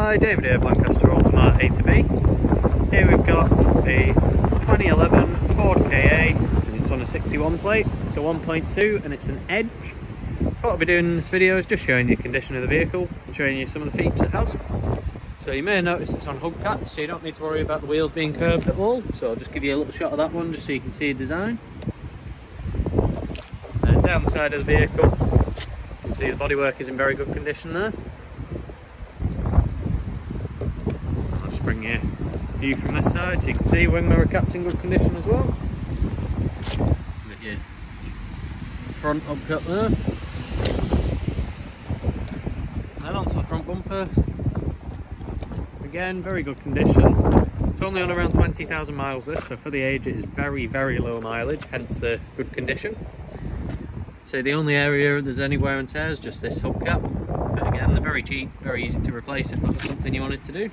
Hi, David here, Lancaster Automart A to B. Here we've got a 2011 Ford Ka and it's on a 61 plate. It's a 1.2 and it's an Edge. what I'll be doing in this video is just showing you the condition of the vehicle, showing you some of the features it has. So you may have noticed it's on hubcaps, so you don't need to worry about the wheels being curved at all. So I'll just give you a little shot of that one just so you can see the design. And down the side of the vehicle, you can see the bodywork is in very good condition there. Bring you view from this side so you can see wing mirror caps in good condition as well. Got your front hubcap there. Then onto the front bumper. Again, very good condition. It's only on around 20,000 miles this, so for the age it is very, very low mileage, hence the good condition. So the only area there's any wear and tear is just this hubcap. But again, they're very cheap, very easy to replace if that's something you wanted to do.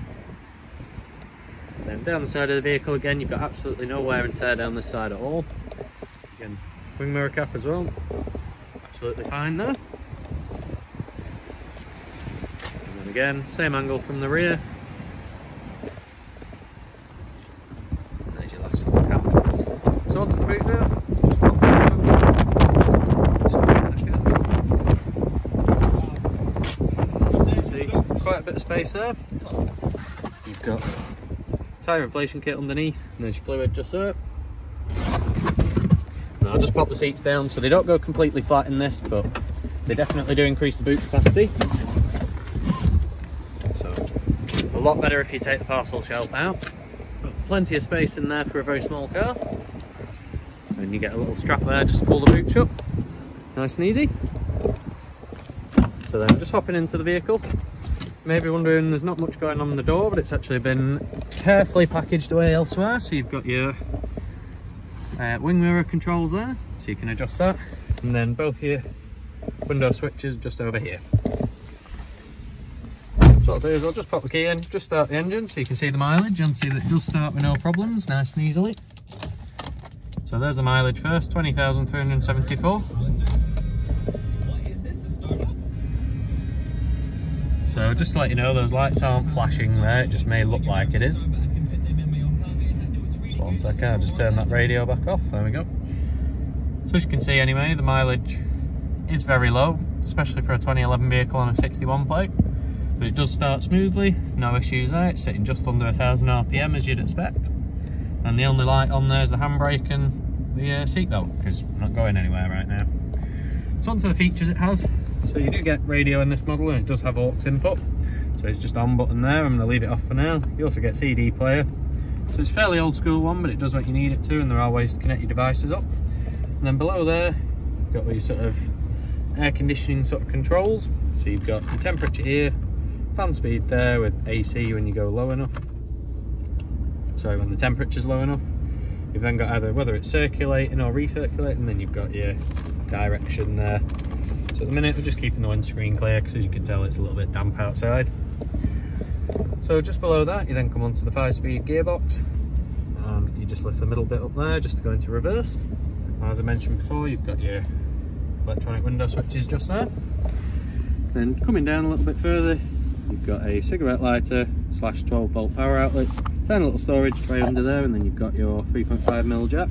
Then down the side of the vehicle again, you've got absolutely no wear and tear down this side at all. Again, wing mirror cap as well, absolutely fine there. And then again, same angle from the rear. There's your last cap. So onto the boot now. See, quite a bit of space there. You've got tyre inflation kit underneath and there's fluid just there. Now I'll just pop the seats down so they don't go completely flat in this but they definitely do increase the boot capacity. So a lot better if you take the parcel shelf out. Got plenty of space in there for a very small car. And you get a little strap there just to pull the boot shut. Nice and easy. So then I'm just hopping into the vehicle maybe wondering there's not much going on in the door but it's actually been carefully packaged away elsewhere. So you've got your uh, wing mirror controls there so you can adjust that. And then both your window switches just over here. So what I'll do is I'll just pop the key in just start the engine so you can see the mileage and see that it does start with no problems nice and easily. So there's the mileage first 20,374 So just to let you know, those lights aren't flashing there, it just may look like it is. So one second, I'll just turn that radio back off, there we go. So as you can see anyway, the mileage is very low, especially for a 2011 vehicle on a 61 plate. But it does start smoothly, no issues there, it's sitting just under 1000 RPM as you'd expect. And the only light on there is the handbrake and the uh, seatbelt, because I'm not going anywhere right now. So onto the features it has. So you do get radio in this model and it does have aux input. So it's just on button there, I'm going to leave it off for now. You also get CD player. So it's fairly old school one, but it does what you need it to and there are ways to connect your devices up. And then below there, you've got these sort of air conditioning sort of controls. So you've got the temperature here, fan speed there with AC when you go low enough. Sorry, when the temperature's low enough. You've then got either whether it's circulating or recirculating, then you've got your direction there so at the minute we're just keeping the windscreen clear because as you can tell it's a little bit damp outside. So just below that you then come onto the 5-speed gearbox and you just lift the middle bit up there just to go into reverse. As I mentioned before you've got your electronic window switches just there. Then coming down a little bit further you've got a cigarette lighter slash 12 volt power outlet, tiny little storage tray under there and then you've got your 3.5mm jack.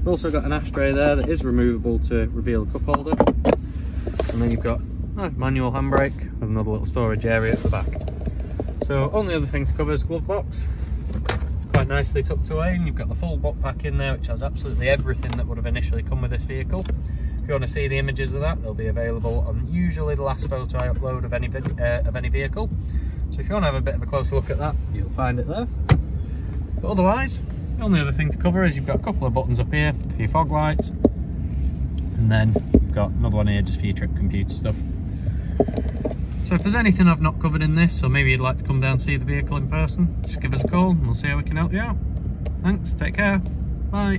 We've also got an ashtray there that is removable to reveal a cup holder and then you've got a manual handbrake with another little storage area at the back. So only other thing to cover is glove box. Quite nicely tucked away and you've got the full box pack in there which has absolutely everything that would have initially come with this vehicle. If you want to see the images of that they'll be available on usually the last photo I upload of any, uh, of any vehicle. So if you want to have a bit of a closer look at that you'll find it there. But otherwise the only other thing to cover is you've got a couple of buttons up here for your fog lights and then got another one here just for your trip computer stuff. So if there's anything I've not covered in this, or maybe you'd like to come down and see the vehicle in person, just give us a call and we'll see how we can help you out. Thanks, take care, bye.